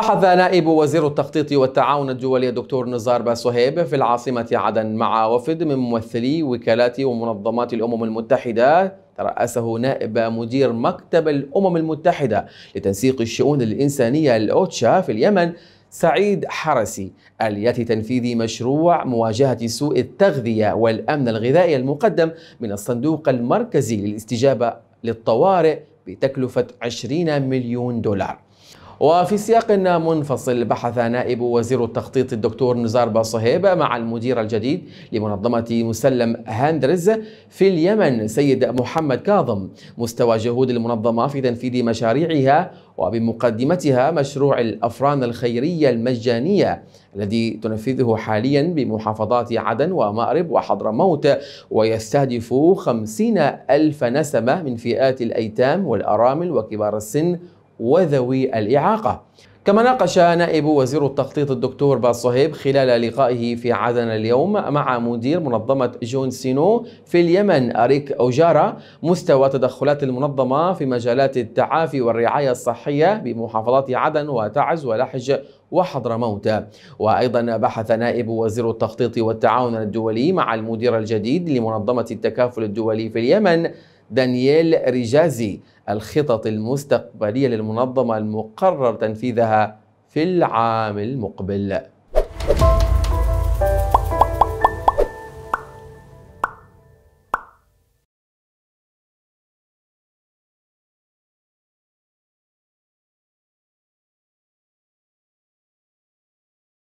بحث نائب وزير التخطيط والتعاون الدولي الدكتور نزار باسوهيب في العاصمة عدن مع وفد من ممثلي وكالات ومنظمات الأمم المتحدة ترأسه نائب مدير مكتب الأمم المتحدة لتنسيق الشؤون الإنسانية الأوتشا في اليمن سعيد حرسي آليات تنفيذ مشروع مواجهة سوء التغذية والأمن الغذائي المقدم من الصندوق المركزي للاستجابة للطوارئ بتكلفة 20 مليون دولار. وفي سياق منفصل بحث نائب وزير التخطيط الدكتور نزار باصهيب مع المدير الجديد لمنظمة مسلم هاندرز في اليمن سيد محمد كاظم. مستوى جهود المنظمة في تنفيذ مشاريعها وبمقدمتها مشروع الأفران الخيرية المجانية الذي تنفذه حاليا بمحافظات عدن ومأرب وحضرموت ويستهدف خمسين ألف نسمة من فئات الأيتام والأرامل وكبار السن وذوي الإعاقة. كما ناقش نائب وزير التخطيط الدكتور باصهيب خلال لقائه في عدن اليوم مع مدير منظمة جون سينو في اليمن أريك أوجارا مستوى تدخلات المنظمة في مجالات التعافي والرعاية الصحية بمحافظات عدن وتعز ولحج وحضرموت وأيضا بحث نائب وزير التخطيط والتعاون الدولي مع المدير الجديد لمنظمة التكافل الدولي في اليمن دانييل ريجازي الخطط المستقبلية للمنظمة المقرر تنفيذها في العام المقبل.